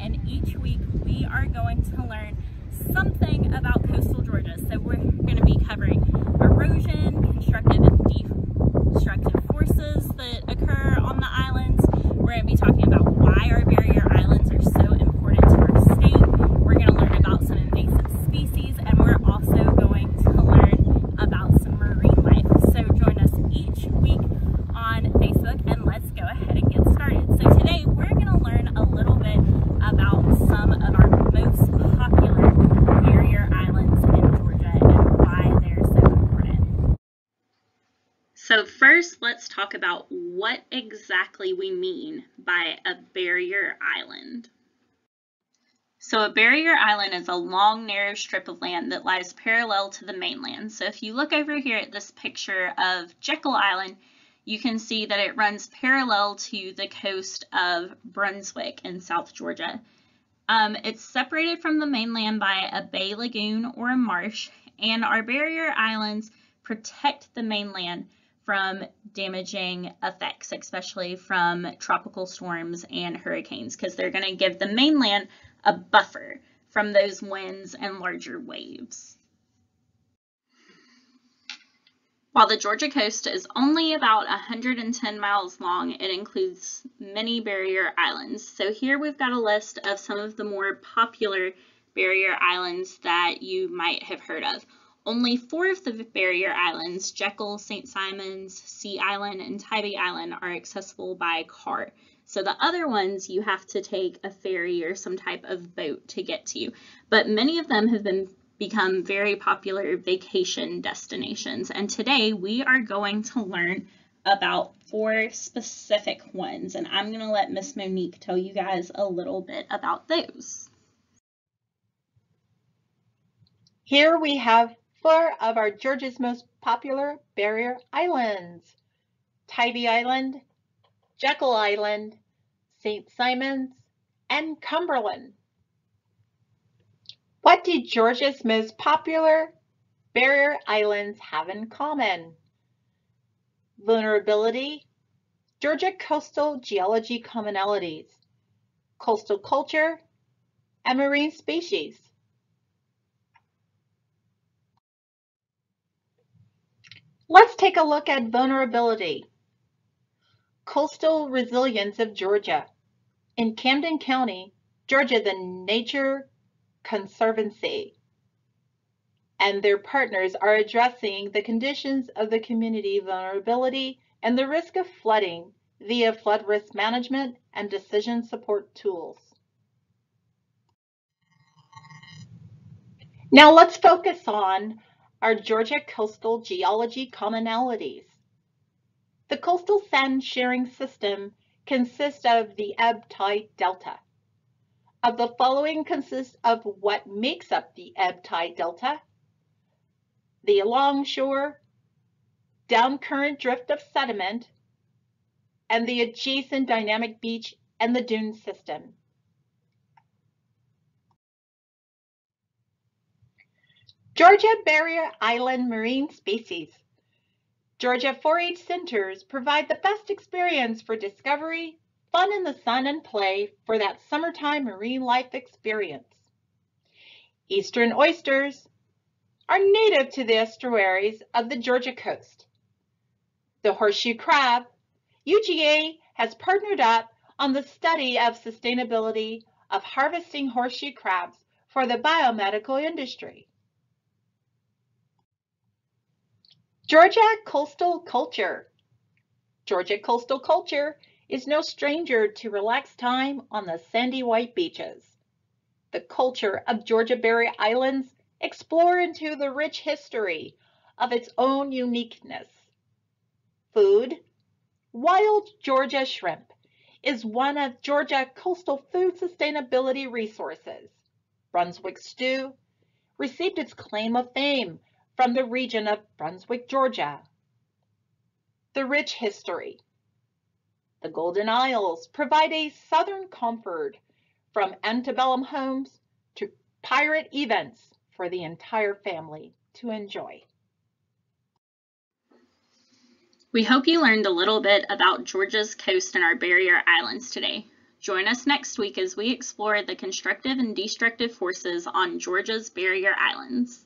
And each week we are going to learn something about coastal Georgia. So we're going to be let's talk about what exactly we mean by a barrier island. So a barrier island is a long, narrow strip of land that lies parallel to the mainland. So if you look over here at this picture of Jekyll Island, you can see that it runs parallel to the coast of Brunswick in South Georgia. Um, it's separated from the mainland by a bay lagoon or a marsh, and our barrier islands protect the mainland from damaging effects, especially from tropical storms and hurricanes, because they're going to give the mainland a buffer from those winds and larger waves. While the Georgia coast is only about 110 miles long, it includes many barrier islands. So here we've got a list of some of the more popular barrier islands that you might have heard of. Only four of the barrier islands, Jekyll, St. Simons, Sea Island, and Tybee Island, are accessible by car. So the other ones you have to take a ferry or some type of boat to get to. But many of them have been become very popular vacation destinations. And today we are going to learn about four specific ones. And I'm going to let Miss Monique tell you guys a little bit about those. Here we have four of our Georgia's most popular barrier islands. Tybee Island, Jekyll Island, St. Simons, and Cumberland. What do Georgia's most popular barrier islands have in common? Vulnerability, Georgia coastal geology commonalities, coastal culture, and marine species. Let's take a look at vulnerability. Coastal resilience of Georgia. In Camden County, Georgia, the Nature Conservancy and their partners are addressing the conditions of the community vulnerability and the risk of flooding via flood risk management and decision support tools. Now let's focus on our Georgia coastal geology commonalities. The coastal sand sharing system consists of the ebb tide delta. Of the following consists of what makes up the ebb tide delta, the alongshore, down current drift of sediment, and the adjacent dynamic beach and the dune system. Georgia Barrier Island Marine Species Georgia 4-H centers provide the best experience for discovery, fun in the sun, and play for that summertime marine life experience. Eastern oysters are native to the estuaries of the Georgia coast. The horseshoe crab, UGA has partnered up on the study of sustainability of harvesting horseshoe crabs for the biomedical industry. Georgia coastal culture. Georgia coastal culture is no stranger to relaxed time on the sandy white beaches. The culture of Georgia Barrier Islands explore into the rich history of its own uniqueness. Food, wild Georgia shrimp is one of Georgia coastal food sustainability resources. Brunswick stew received its claim of fame from the region of Brunswick, Georgia. The rich history. The Golden Isles provide a southern comfort from antebellum homes to pirate events for the entire family to enjoy. We hope you learned a little bit about Georgia's coast and our barrier islands today. Join us next week as we explore the constructive and destructive forces on Georgia's barrier islands.